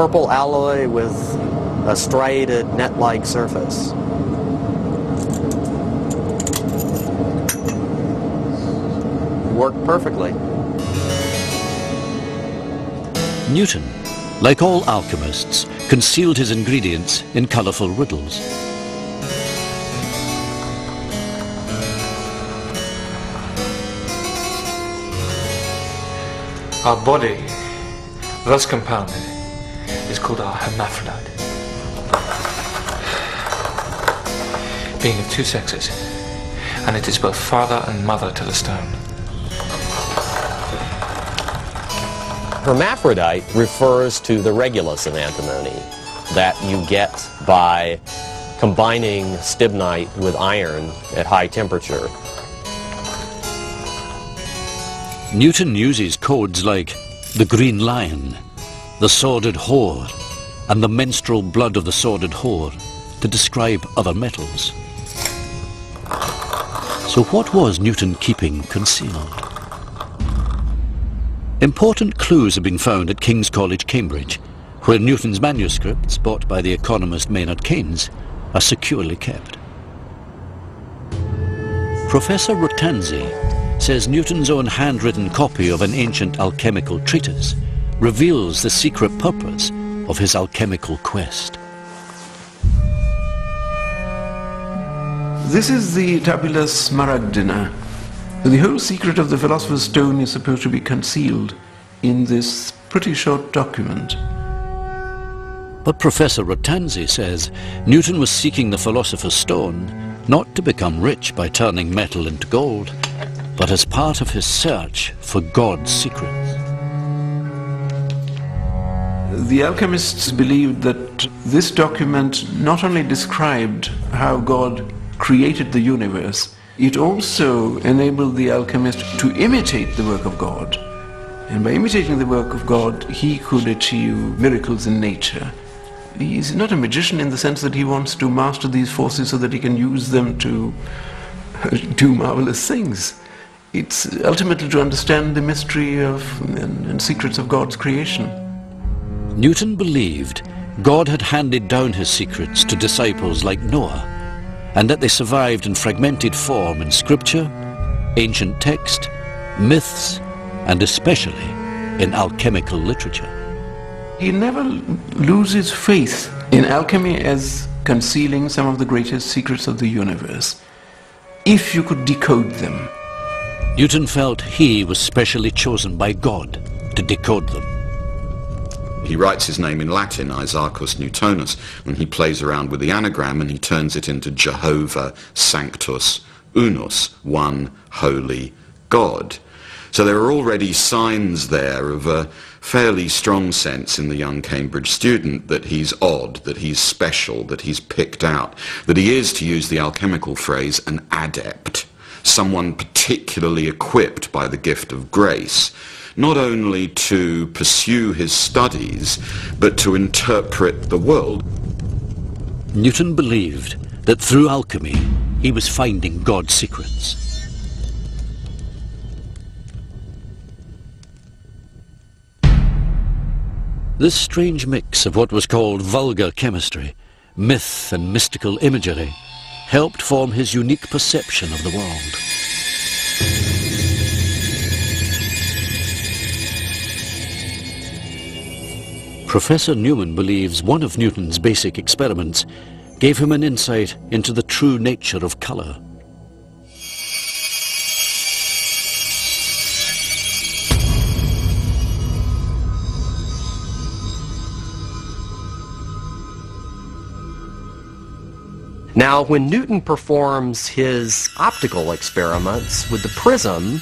purple alloy with a striated net-like surface. Worked perfectly. Newton, like all alchemists, concealed his ingredients in colourful riddles. Our body, thus compounded, is called a hermaphrodite. Being of two sexes, and it is both father and mother to the stone. Hermaphrodite refers to the Regulus of antimony that you get by combining stibnite with iron at high temperature. Newton uses codes like the green lion, the sordid whore, and the menstrual blood of the sordid whore to describe other metals. So what was Newton keeping concealed? Important clues have been found at King's College, Cambridge, where Newton's manuscripts, bought by the economist Maynard Keynes, are securely kept. Professor Rattansi says Newton's own handwritten copy of an ancient alchemical treatise reveals the secret purpose of his alchemical quest. This is the Tabula Smaragdina. The whole secret of the Philosopher's Stone is supposed to be concealed in this pretty short document. But Professor Rattansi says Newton was seeking the Philosopher's Stone not to become rich by turning metal into gold, but as part of his search for God's secrets. The alchemists believed that this document not only described how God created the universe, it also enabled the alchemist to imitate the work of God. And by imitating the work of God, he could achieve miracles in nature. He's not a magician in the sense that he wants to master these forces so that he can use them to do marvelous things. It's ultimately to understand the mystery of and, and secrets of God's creation. Newton believed God had handed down his secrets to disciples like Noah, and that they survived in fragmented form in scripture, ancient text, myths, and especially in alchemical literature. He never loses faith in alchemy as concealing some of the greatest secrets of the universe, if you could decode them. Newton felt he was specially chosen by God to decode them. He writes his name in Latin, Isaacus Newtonus, and he plays around with the anagram and he turns it into Jehovah Sanctus Unus, one holy God. So there are already signs there of a fairly strong sense in the young Cambridge student that he's odd, that he's special, that he's picked out, that he is, to use the alchemical phrase, an adept someone particularly equipped by the gift of grace, not only to pursue his studies, but to interpret the world. Newton believed that through alchemy he was finding God's secrets. This strange mix of what was called vulgar chemistry, myth and mystical imagery helped form his unique perception of the world. Professor Newman believes one of Newton's basic experiments gave him an insight into the true nature of colour. Now, when Newton performs his optical experiments with the prism,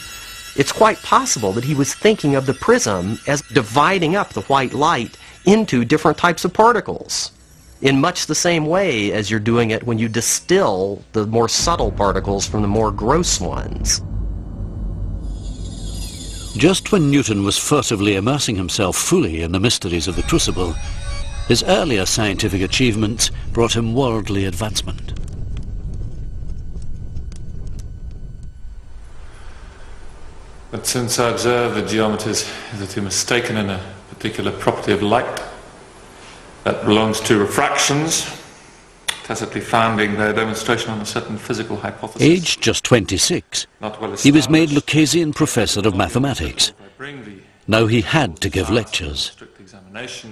it's quite possible that he was thinking of the prism as dividing up the white light into different types of particles in much the same way as you're doing it when you distill the more subtle particles from the more gross ones. Just when Newton was furtively immersing himself fully in the mysteries of the crucible, his earlier scientific achievements brought him worldly advancement. But since I observe the geometers is hitherto mistaken in a particular property of light, That belongs to refractions, tacitly founding their demonstration on a certain physical hypothesis. Aged just 26, Not well he was made. Lucasian Professor of Mathematics. If I bring the Now he had to give lectures,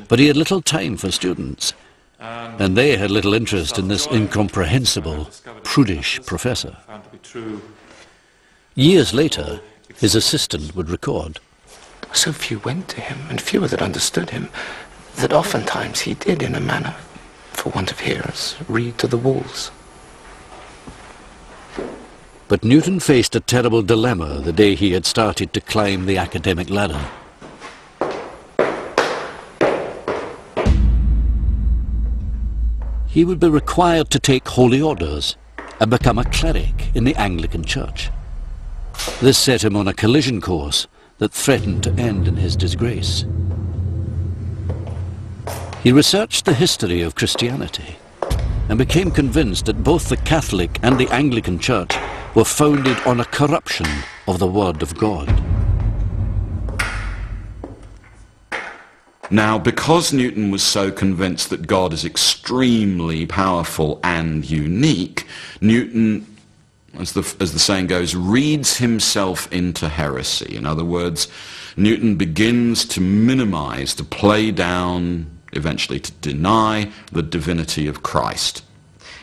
but he had little time for students, and they had little interest in this incomprehensible, prudish professor. found to be true. Years later, his assistant would record. So few went to him, and fewer that understood him, that oftentimes he did, in a manner, for want of hearers, read to the walls. But Newton faced a terrible dilemma the day he had started to climb the academic ladder. He would be required to take holy orders and become a cleric in the Anglican Church. This set him on a collision course that threatened to end in his disgrace. He researched the history of Christianity and became convinced that both the Catholic and the Anglican Church were founded on a corruption of the Word of God. Now, because Newton was so convinced that God is extremely powerful and unique, Newton, as the, as the saying goes, reads himself into heresy. In other words, Newton begins to minimize, to play down, eventually to deny the divinity of Christ.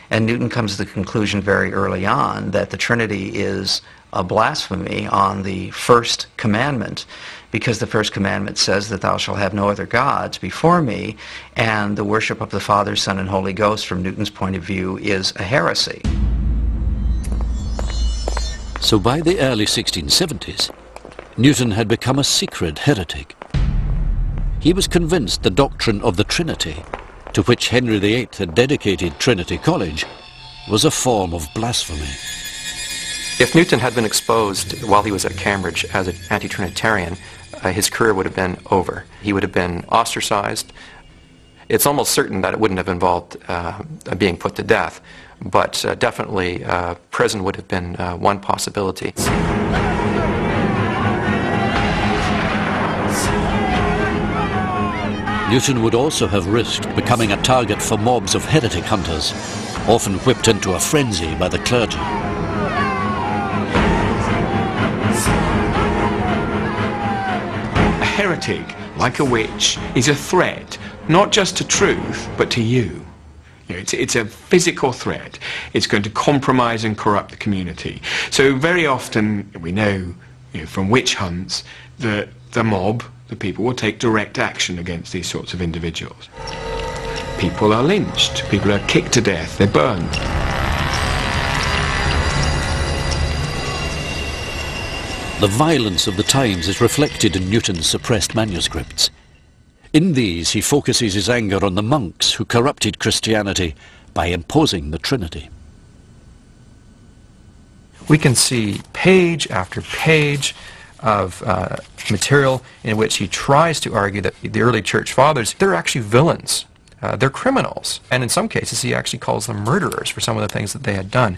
And Newton comes to the conclusion very early on that the Trinity is a blasphemy on the first commandment because the first commandment says that thou shalt have no other gods before me and the worship of the Father, Son, and Holy Ghost from Newton's point of view is a heresy. So by the early 1670s, Newton had become a secret heretic. He was convinced the doctrine of the Trinity, to which Henry VIII had dedicated Trinity College, was a form of blasphemy. If Newton had been exposed while he was at Cambridge as an anti-Trinitarian, uh, his career would have been over. He would have been ostracized. It's almost certain that it wouldn't have involved uh, being put to death, but uh, definitely uh, prison would have been uh, one possibility. Newton would also have risked becoming a target for mobs of heretic hunters, often whipped into a frenzy by the clergy. A heretic, like a witch, is a threat, not just to truth, but to you. You know, it's, it's a physical threat. It's going to compromise and corrupt the community. So very often we know, you know from witch hunts that the mob, the people, will take direct action against these sorts of individuals. People are lynched. People are kicked to death. They're burned. The violence of the times is reflected in Newton's suppressed manuscripts. In these, he focuses his anger on the monks who corrupted Christianity by imposing the Trinity. we can see page after page of uh, material in which he tries to argue that the early church fathers, they're actually villains. Uh, they're criminals. And in some cases, he actually calls them murderers for some of the things that they had done.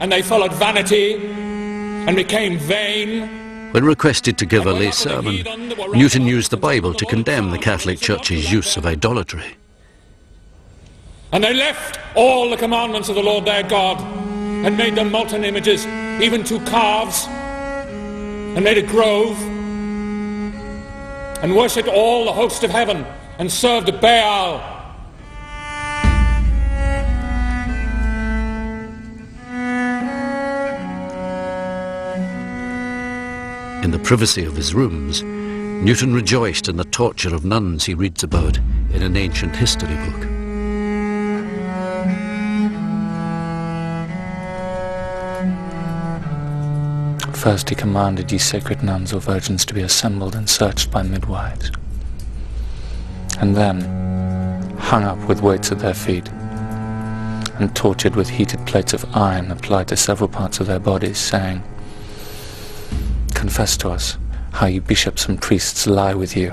and they followed vanity and became vain. When requested to give a lay sermon, Newton used the Bible to condemn the Catholic Church's use of idolatry. And they left all the commandments of the Lord their God and made them molten images, even two calves, and made a grove, and worshipped all the host of heaven, and served Baal. In the privacy of his rooms, Newton rejoiced in the torture of nuns he reads about in an ancient history book. First he commanded ye sacred nuns or virgins to be assembled and searched by midwives, and then hung up with weights at their feet, and tortured with heated plates of iron applied to several parts of their bodies, saying, Confess to us how you bishops and priests lie with you,